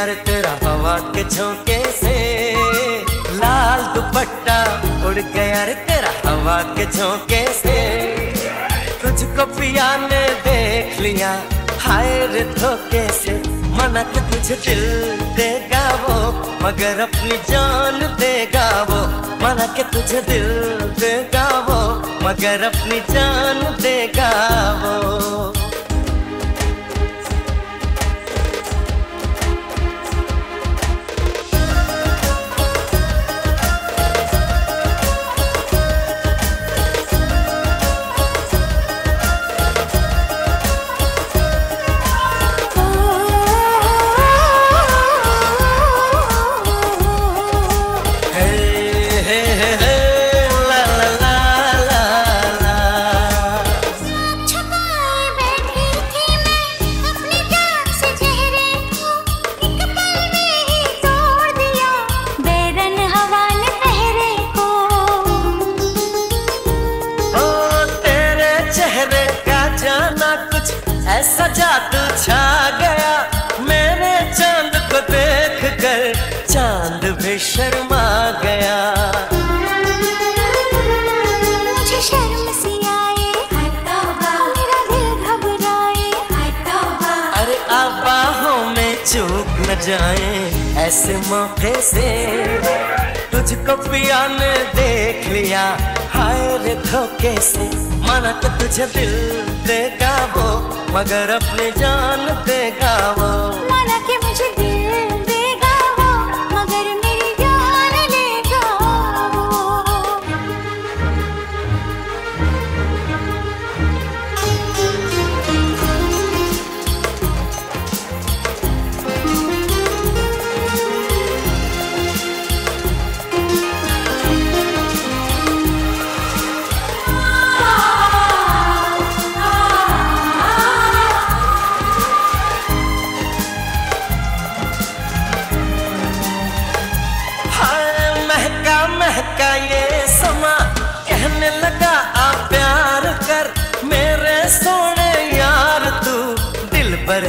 उड़ गया रे तेरा हवा के झोंके से। लाल दुपट्टा उड़ गया रे तेरा हवा के झोंके से। तुझको पिया ने देख लिया, हाय रे धोखे से। मना के तुझे दिल देगा वो, मगर अपनी जान देगा वो। मना के तुझे दिल देगा वो, मगर अपनी जान देगा वो। बाहों में चूक न जाए, ऐसे मौके से तुझको पिया ने देख लिया, हाय रे धोखे से। माना तो तुझे दिल देगा वो, मगर अपनी जान देगा वो। माना कि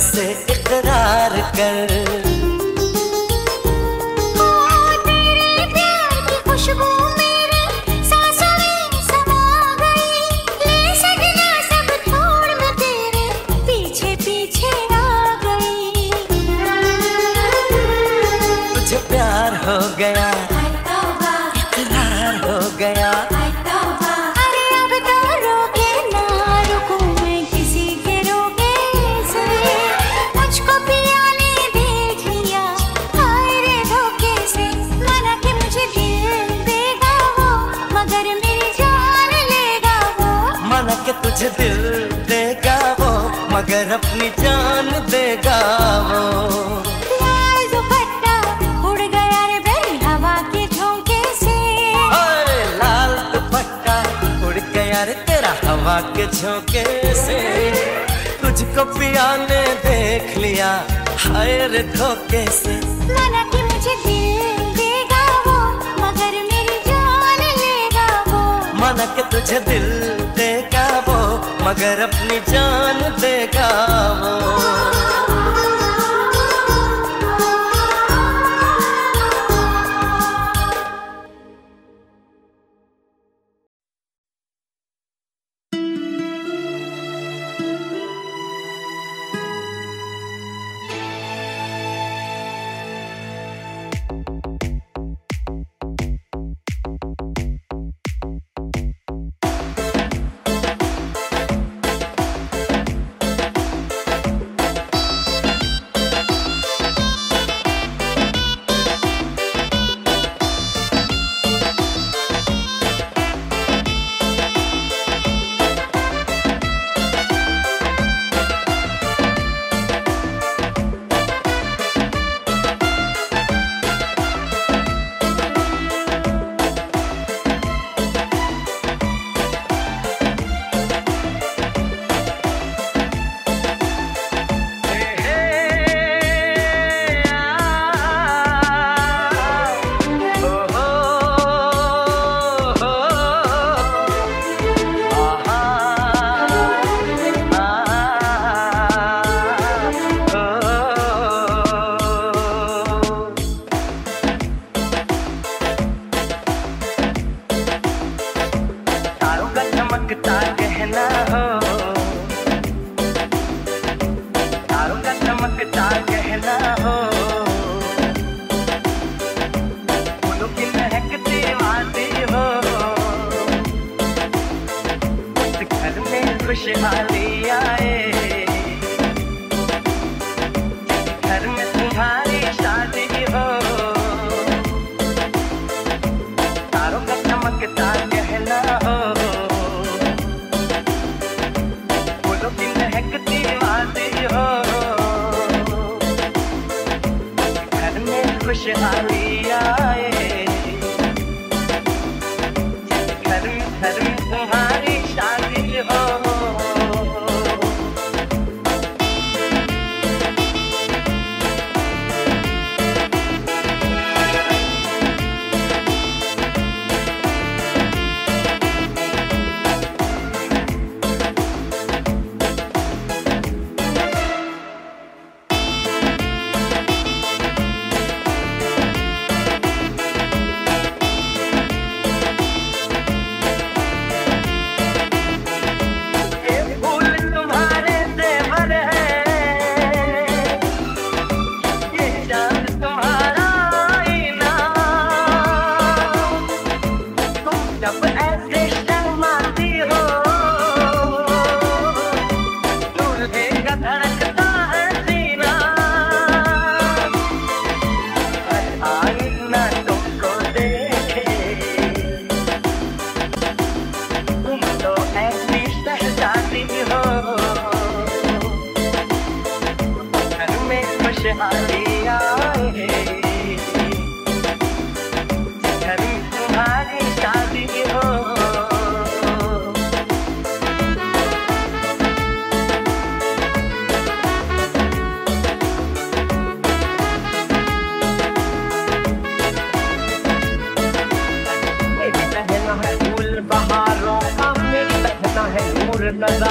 से इकरार कर। तेरा हवा के झोंके से तुझको पिया ने देख लिया हाय रे धोखे से। मना कि मुझे दिल देगा वो मगर मेरी जान लेगा वो। कि तुझे दिल देगा वो मगर अपनी जान देगा वो। Virgem Maria. नजारों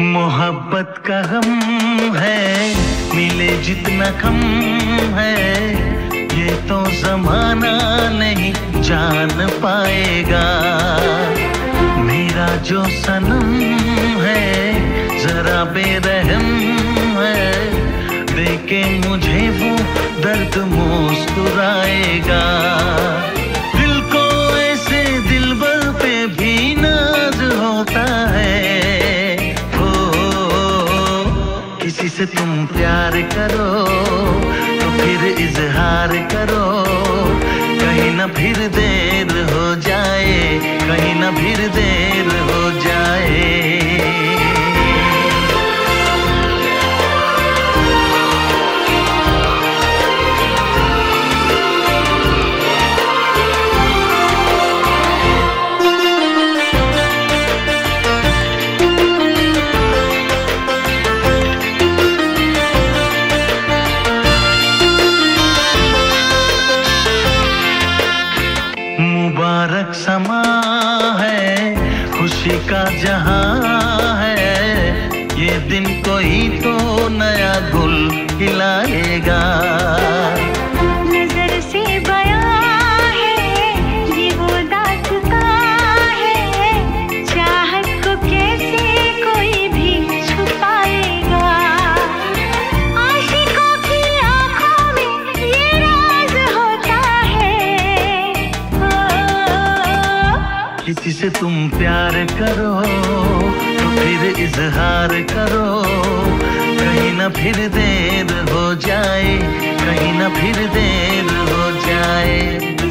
मोहब्बत का गम है, मिले जितना कम है। ये तो जमाना नहीं जान पाएगा। मेरा जो सनम है, जरा बेरहम है। देखे मुझे वो दर्द मुस्कुराएगा। दिल को ऐसे दिल बल पे भी नाज होता है से तुम प्यार करो तो फिर इजहार करो। कहीं ना फिर देर हो जाए, कहीं ना फिर देर हो जाए। तुम प्यार करो तो फिर इजहार करो। कहीं ना फिर देर हो जाए, कहीं ना फिर देर हो जाए।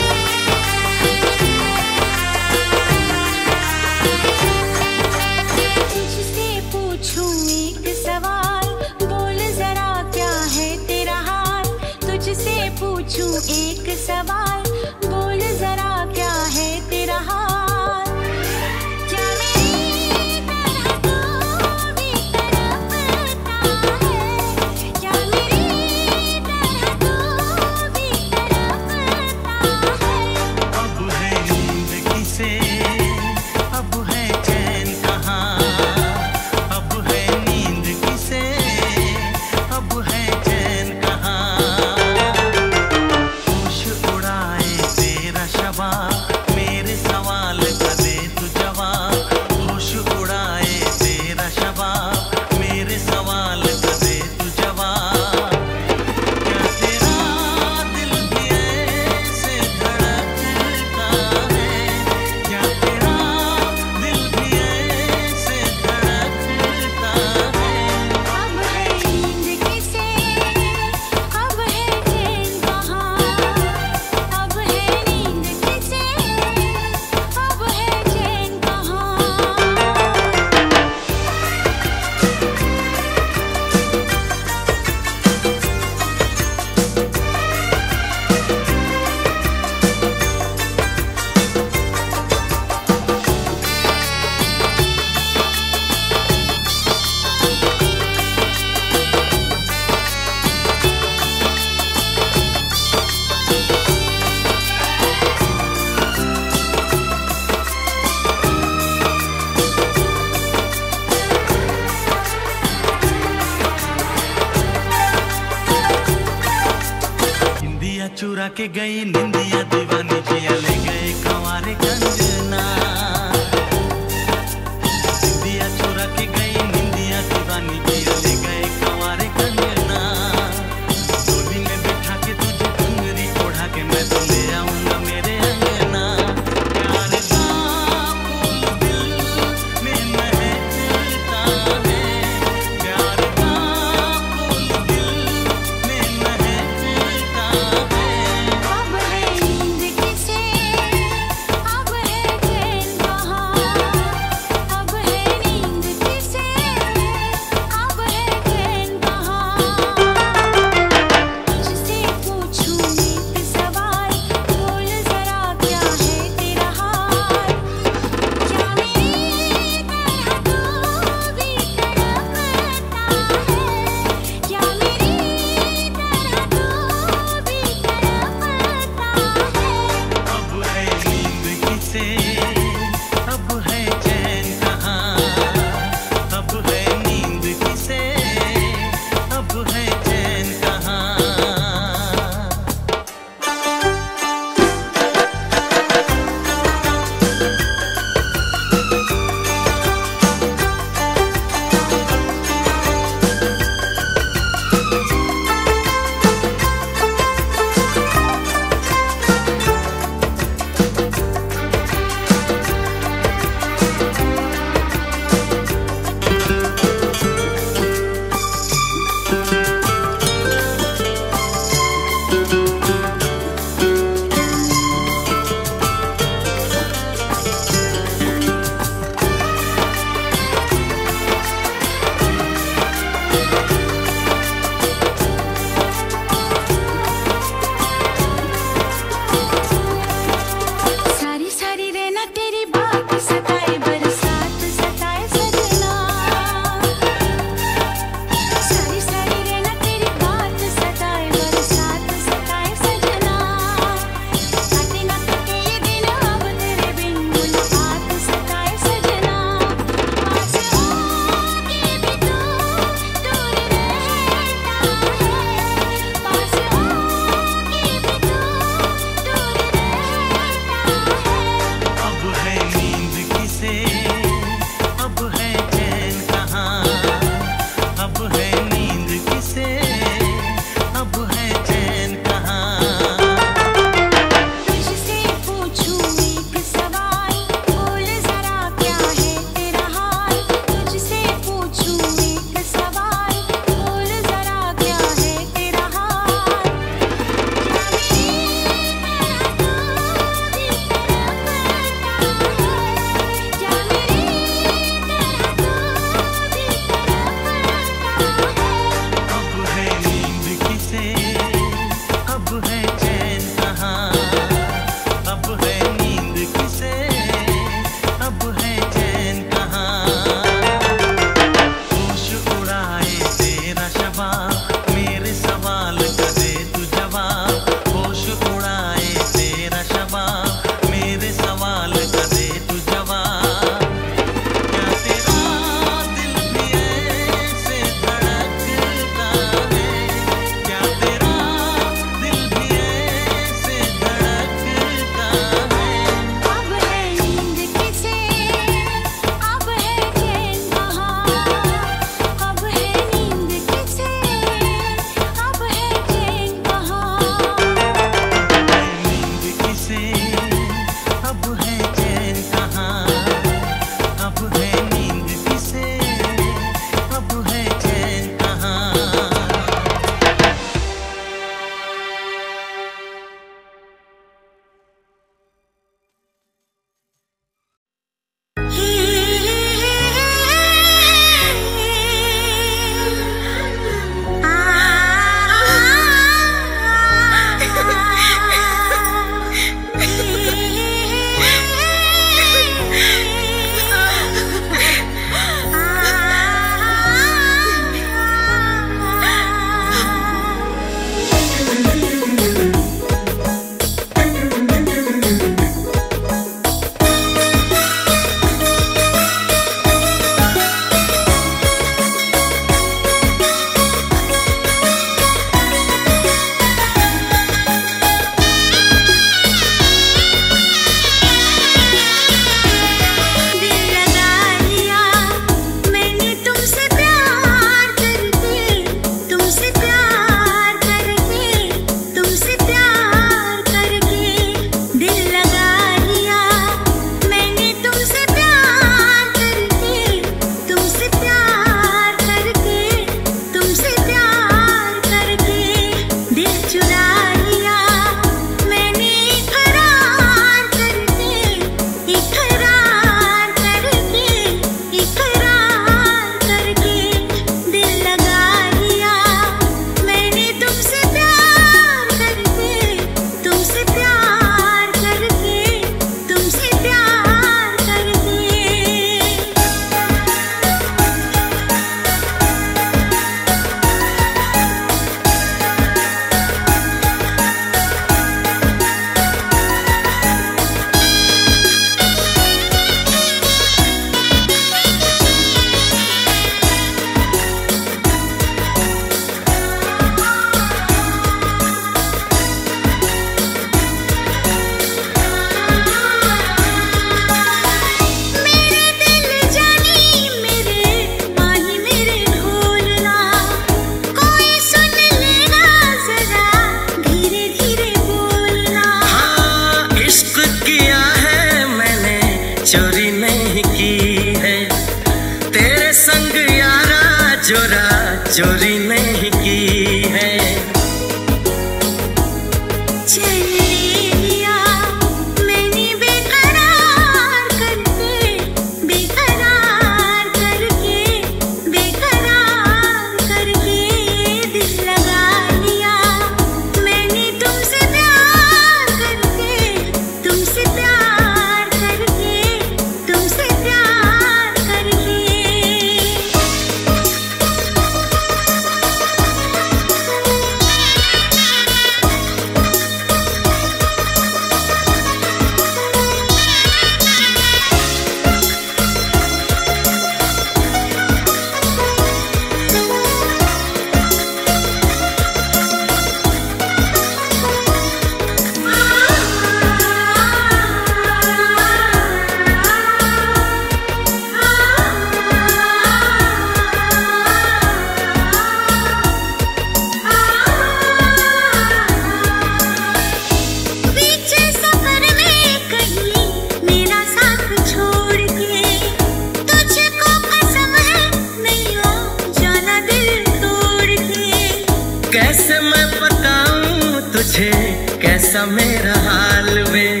ऐसा मेरा हाल में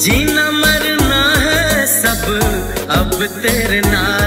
जीना मरना है सब अब तेरे नाम